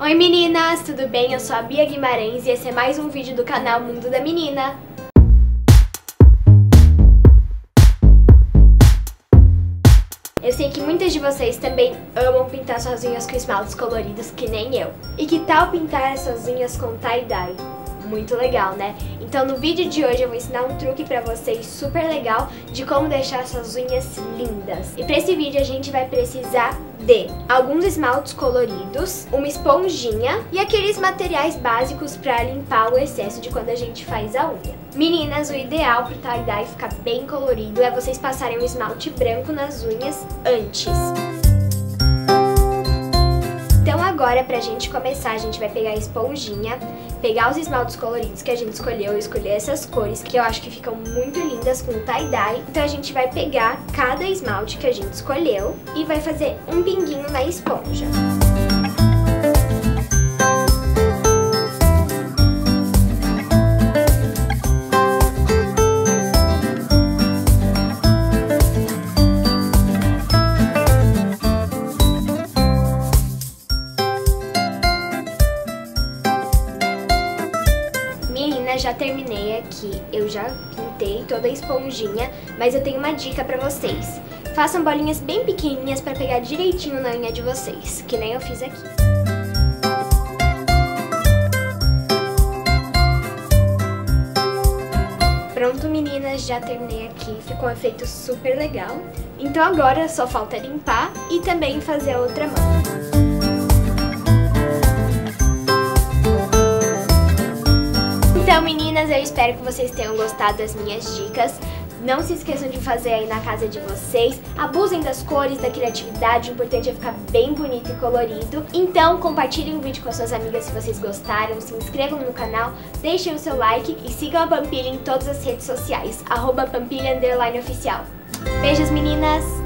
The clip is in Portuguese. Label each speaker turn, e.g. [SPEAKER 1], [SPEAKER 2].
[SPEAKER 1] Oi meninas, tudo bem? Eu sou a Bia Guimarães e esse é mais um vídeo do canal Mundo da Menina. Eu sei que muitas de vocês também amam pintar suas unhas com esmaltes coloridos que nem eu. E que tal pintar essas unhas com tie-dye? Muito legal, né? Então no vídeo de hoje eu vou ensinar um truque pra vocês super legal de como deixar suas unhas lindas. E pra esse vídeo a gente vai precisar de alguns esmaltes coloridos, uma esponjinha e aqueles materiais básicos para limpar o excesso de quando a gente faz a unha. Meninas, o ideal pro tie-dye ficar bem colorido é vocês passarem um esmalte branco nas unhas antes. Agora, pra gente começar, a gente vai pegar a esponjinha, pegar os esmaltes coloridos que a gente escolheu, escolher essas cores que eu acho que ficam muito lindas com tie-dye. Então a gente vai pegar cada esmalte que a gente escolheu e vai fazer um pinguinho na esponja. Já terminei aqui, eu já pintei toda a esponjinha, mas eu tenho uma dica pra vocês. Façam bolinhas bem pequenininhas pra pegar direitinho na unha de vocês, que nem eu fiz aqui. Pronto, meninas, já terminei aqui, ficou um efeito super legal. Então agora só falta limpar e também fazer a outra mão. Então, meninas, eu espero que vocês tenham gostado das minhas dicas. Não se esqueçam de fazer aí na casa de vocês. Abusem das cores, da criatividade. O importante é ficar bem bonito e colorido. Então, compartilhem o vídeo com as suas amigas se vocês gostaram. Se inscrevam no canal, deixem o seu like e sigam a Pampilha em todas as redes sociais. Arroba Pampilha Oficial. Beijos, meninas!